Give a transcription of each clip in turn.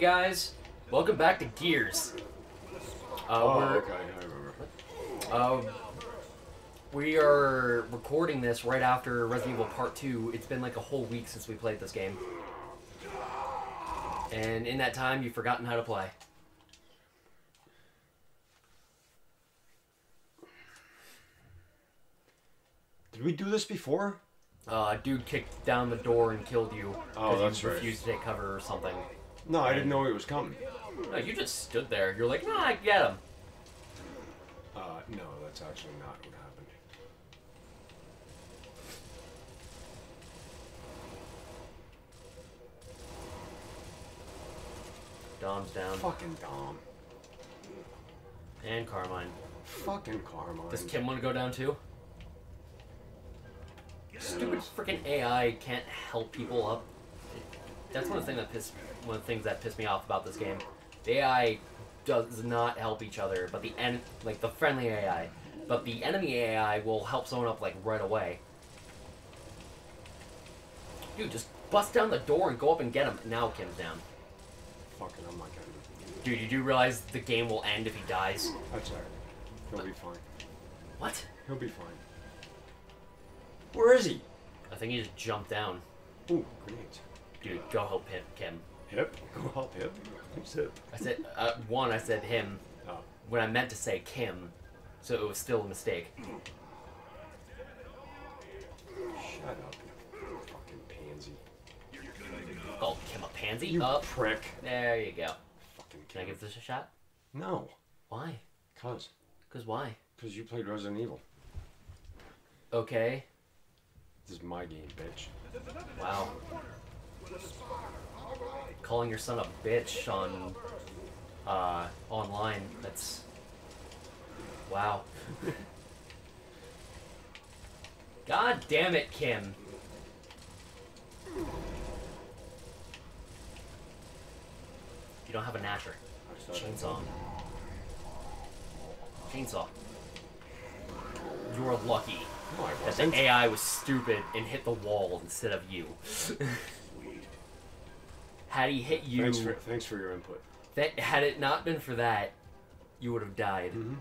guys, welcome back to Gears. Uh, Oh, we're, okay, I remember. uh, we are recording this right after Resident Evil Part 2. It's been like a whole week since we played this game. And in that time, you've forgotten how to play. Did we do this before? Uh, a dude kicked down the door and killed you Oh, because that's you right. refused to take cover or something. No, I didn't know he was coming. No, you just stood there. You're like, nah, I get him. Uh, no, that's actually not what happened. Dom's down. Fucking Dom. And Carmine. Fucking Carmine. Does Kim want to go down too? Stupid freaking AI can't help people up. That's one of the things that piss one of the things that pissed me off about this game. The AI does not help each other, but the en- like the friendly AI, but the enemy AI will help someone up like right away. Dude, just bust down the door and go up and get him. Now Kim's down. Fucking, I'm not getting it. Dude, you do realize the game will end if he dies? That's sorry. He'll be fine. What? He'll be fine. Where is he? I think he just jumped down. Ooh, great. Dude, go help him, Kim. Hip? Go help Hip. Who's Hip? I said uh, one. I said him Oh. when I meant to say Kim, so it was still a mistake. Shut up, you fucking pansy. Called Kim a pansy. You prick. there, you go. Fucking Kim. Can I give this a shot? No. Why? Cause. Cause why? Cause you played Resident Evil. Okay. This is my game, bitch. Wow. Calling your son a bitch on uh, online. That's wow. God damn it, Kim. You don't have a Gnasher. Chainsaw. Chainsaw. You're lucky that the AI was stupid and hit the wall instead of you. had he hit you, Thanks for, thanks for your input. that had it not been for that, you would have died. Mm-hmm.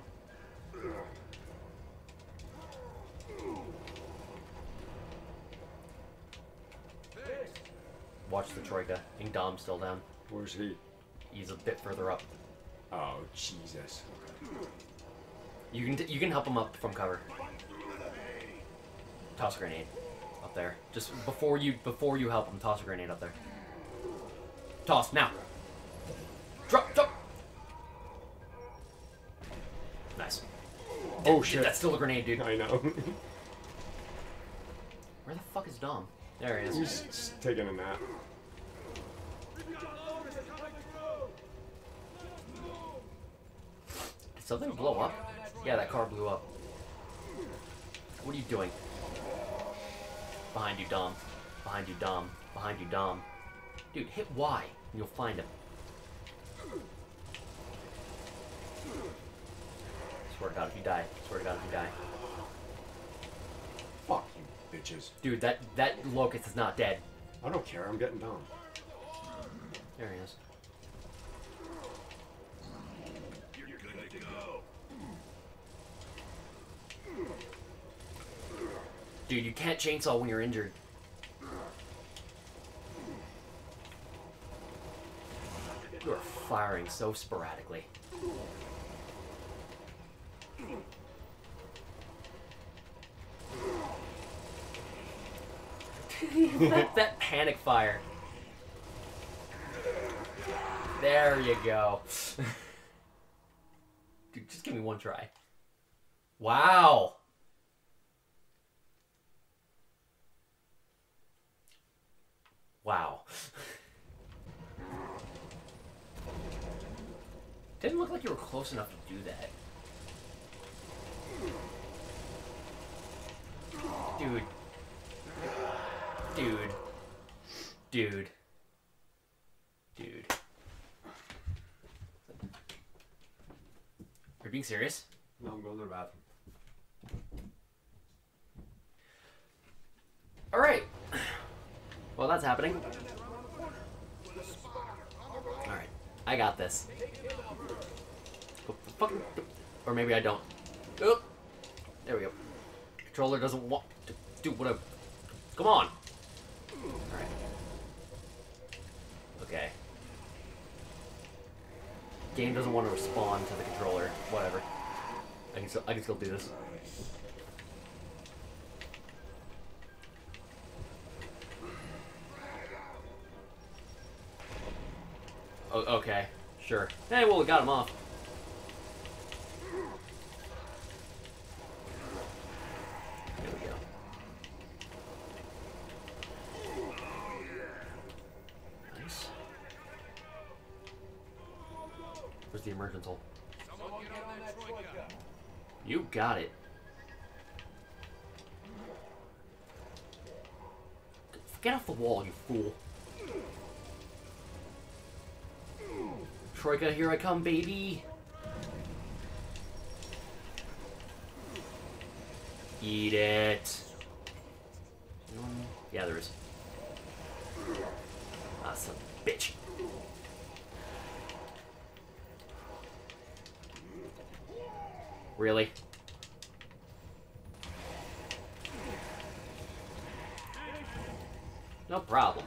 Watch the troika. Think Dom's still down. Where's he? He's a bit further up. Oh, Jesus. You can you can help him up from cover. Toss a grenade up there. Just before you before you help him, toss a grenade up there. Toss now. Drop, drop. Nice. Oh, Shit, shit. that's still a grenade, dude. I know. Where the fuck is Dom? There he is. He's taking a nap. Did something blow up? Yeah, that car blew up. What are you doing? Behind you, Dom. Behind you, Dom. Behind you, Dom. Dude, hit Y you'll find him. Swear to God, if you die. Swear to God, if you die. Fuck you, bitches. Dude, that that locust is not dead. I don't care. I'm getting down. There he is. Dude, you can't chainsaw when you're injured. You are firing so sporadically. that, that panic fire. There you go. Dude, just give me one try. Wow. Wow. Didn't look like you were close enough to do that. Dude. Dude. Dude. Dude. Are you being serious? No, I'm going to the bathroom. Alright. Well, that's happening. Alright. I got this. Or maybe I don't. Oh, there we go. Controller doesn't want to do whatever. Come on. Alright. Okay. Game doesn't want to respond to the controller. Whatever. I can still, I can still do this. Okay, sure. Hey, well, we got him off. There we go. Nice. Where's the emergence hole? You got it. Get off the wall, you fool. Troika, here I come, baby. Eat it. Yeah, there is. Ah, son a bitch. Really? No problem.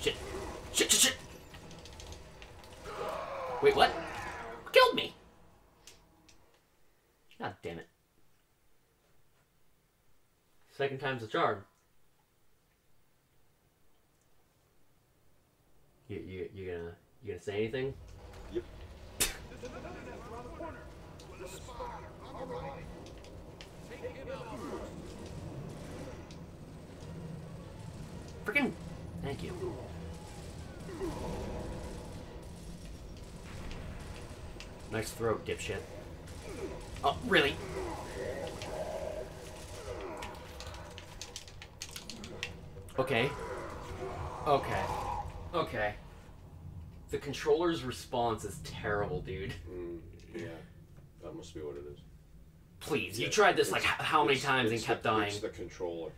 Shit. Shit, shit, shit! Wait, what? Who killed me? God damn it. Second time's the charm. You, you, you gonna, you gonna say anything? Yep. Freaking, thank you. Nice throat, dipshit. Oh, really? Okay. Okay. Okay. The controller's response is terrible, dude. Mm, yeah. That must be what it is. Please, you tried this like how many times and kept the, dying. It's the controller.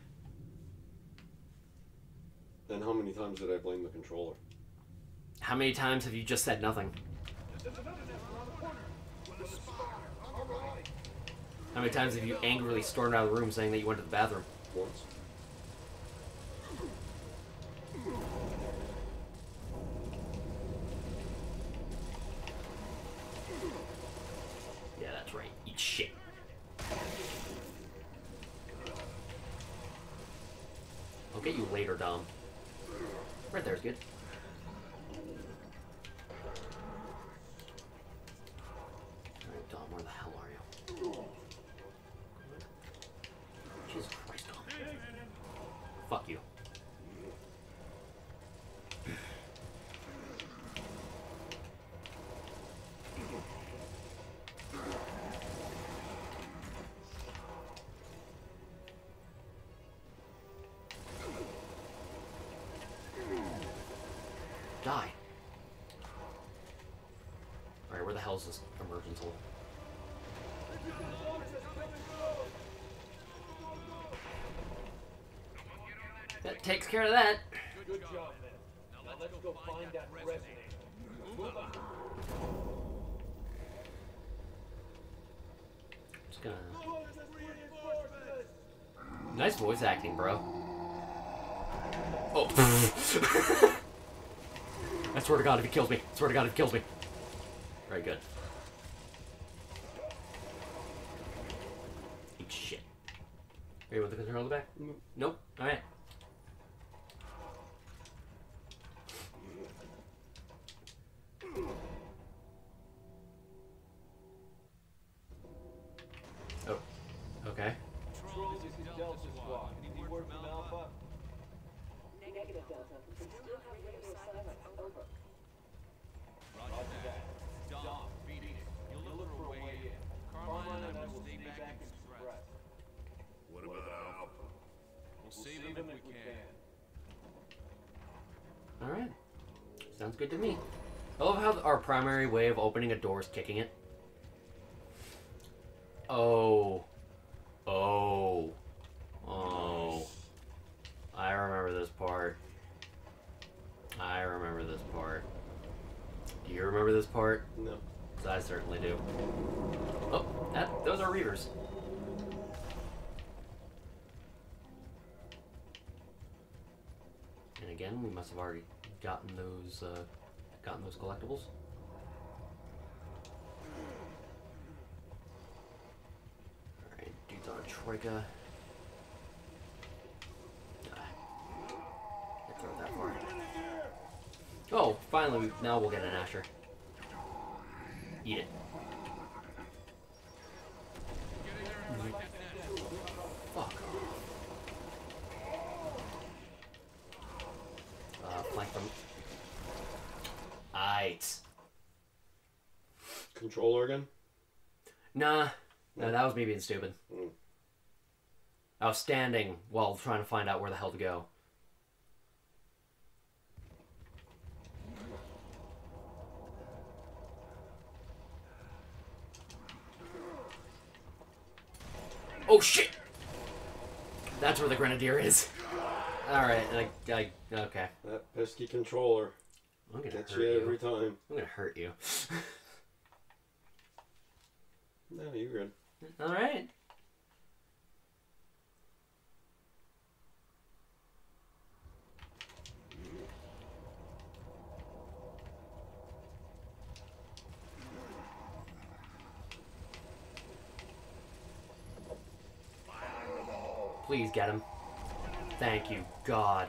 And how many times did I blame the controller? How many times have you just said nothing? How many times have you angrily stormed out of the room saying that you went to the bathroom? Once. Alright, where the this emergence hole? That takes care of that. Good job, man. Now let's go find that resonator. Move on. Just gonna. Nice voice acting, bro. Oh. I swear to God, if he kills me. I swear to God, if he kills me. Very good. Eat shit. Are you with the controller back? Mm-hmm. Nope. Alright. Oh. Okay. Control, this is Delta Squad. Any word from Alpha? Negative, Delta. We still have radio silent. Over. Save him if we can. Alright. Sounds good to me. I love how our primary way of opening a door is kicking it. Oh. Oh. Oh. I remember this part. I remember this part. Do you remember this part? No. I certainly do. Oh, that, those are Reavers. Again, we must have already gotten those, uh, gotten those collectibles. Alright, dude's on a troika. Oh, finally, now we'll get an Asher. Eat it. Fuck. Uh, flank them. Aight. Controller again? Nah. No, that was me being stupid. Mm. I was standing while trying to find out where the hell to go. Oh shit! That's where the grenadier is. Alright, I, I, okay. That pesky controller I'm gonna gets hurt you you. every time. I'm gonna hurt you. No, you're good. Alright. Please get him. Thank you, God.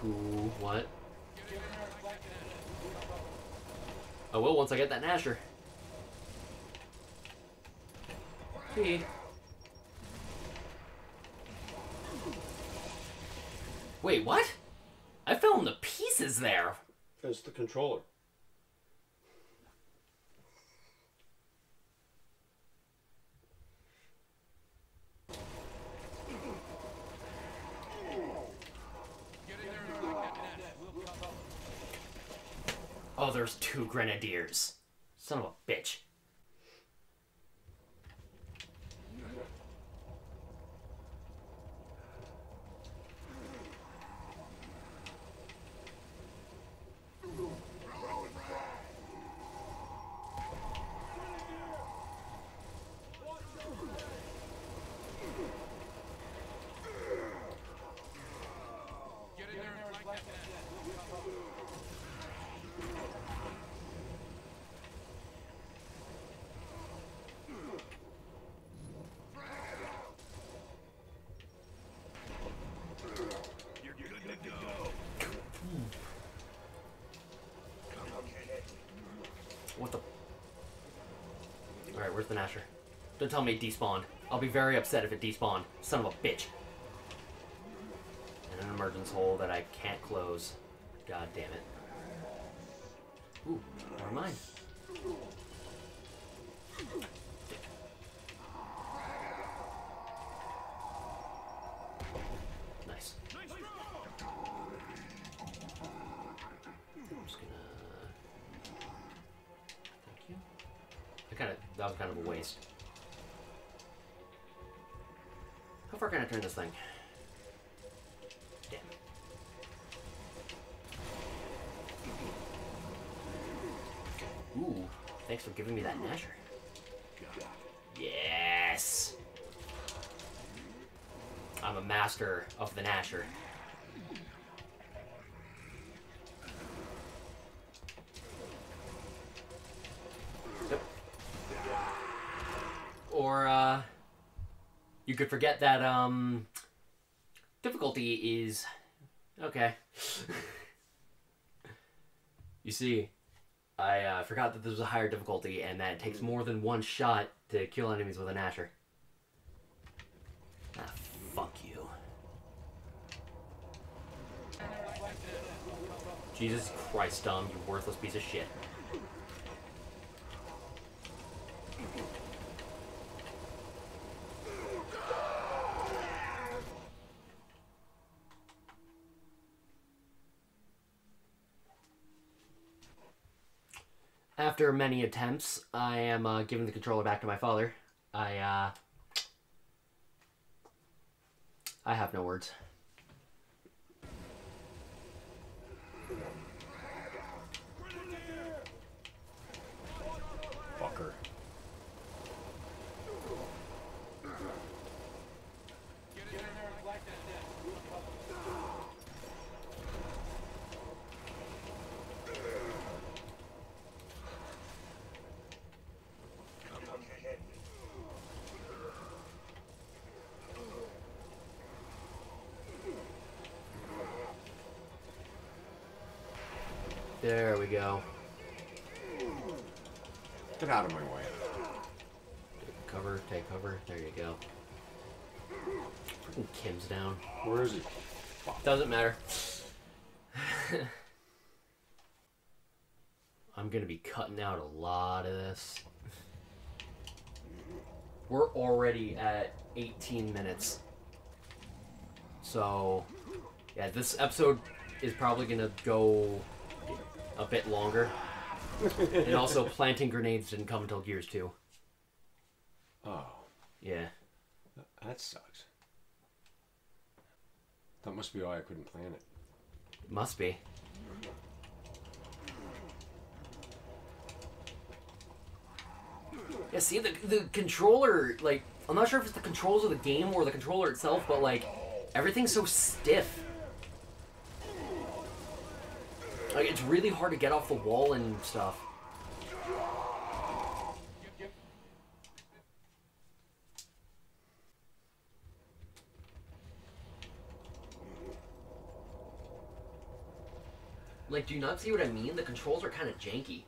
Who? What? I will once I get that Gnasher. Speed. Wait, what? I fell into pieces there. It's the controller. Oh, there's grenadiers. Son of a bitch. Get in there and flank that net. You're good to go. What the? Alright, where's the Gnasher? Don't tell me it despawned. I'll be very upset if it despawned. Son of a bitch. And an emergence hole that I can't close. God damn it. Ooh, never mind. Kind of that was kind of a waste. How far can I turn this thing? Damn. Ooh, thanks for giving me that Gnasher. Yes. I'm a master of the Gnasher. Yep. Or uh you could forget that um difficulty is okay. you see, I uh, forgot that this was a higher difficulty and that it takes more than one shot to kill enemies with an Asher. Ah, fuck you. Jesus Christ, Dom, you worthless piece of shit. After many attempts, I am uh, giving the controller back to my father. I, uh. I have no words. There we go. Get out of my way. Take cover, take cover. There you go. Freaking Kim's down. Where is he? Doesn't matter. I'm gonna be cutting out a lot of this. We're already at 18 minutes. So, yeah, this episode is probably gonna go a bit longer. and also, planting grenades didn't come until Gears 2. Oh, Yeah. that sucks. That must be why I couldn't plan it. Must be. Yeah, see the the controller like I'm not sure if it's the controls of the game or the controller itself, but like everything's so stiff. Like it's really hard to get off the wall and stuff. Like, do you not see what I mean? The controls are kind of janky.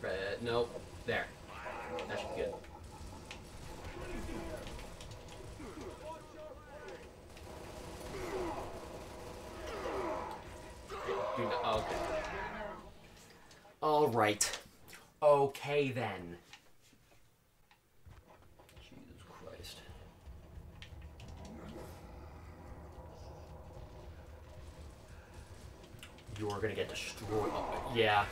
Right, nope. There. That should be good. Do not, oh, okay. All right. Okay then. Jesus Christ. You're gonna get destroyed. Oh, yeah.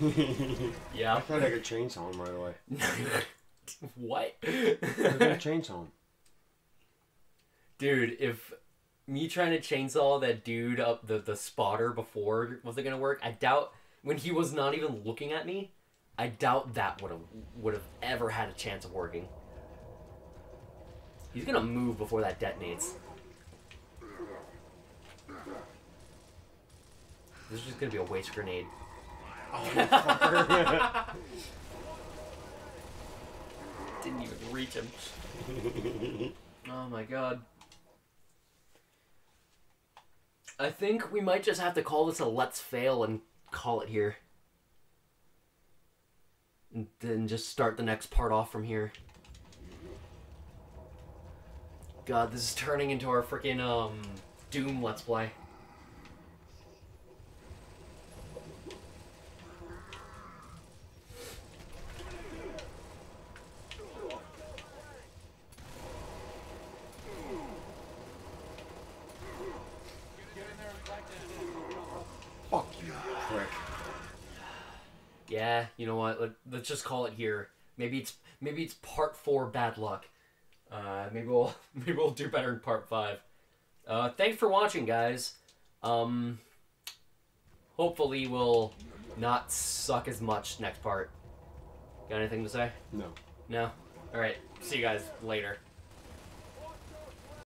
I thought I could chainsaw him right away. what? I could chainsaw him. Dude, if me trying to chainsaw that dude up the, the spotter before was it gonna work? I doubt when he was not even looking at me, I doubt that would have would have ever had a chance of working. He's gonna move before that detonates. This is just gonna be a waste grenade. Oh, Didn't even reach him. oh my god. I think we might just have to call this a let's fail and call it here. And then just start the next part off from here. God, this is turning into our freaking um Doom let's play. Fuck you, prick. You know what? Let, let's just call it here. Maybe it's maybe it's part four bad luck. Uh, maybe we'll maybe we'll do better in part five. Uh, thanks for watching, guys. Um, hopefully we'll not suck as much next part. Got anything to say? No. No. All right. See you guys later.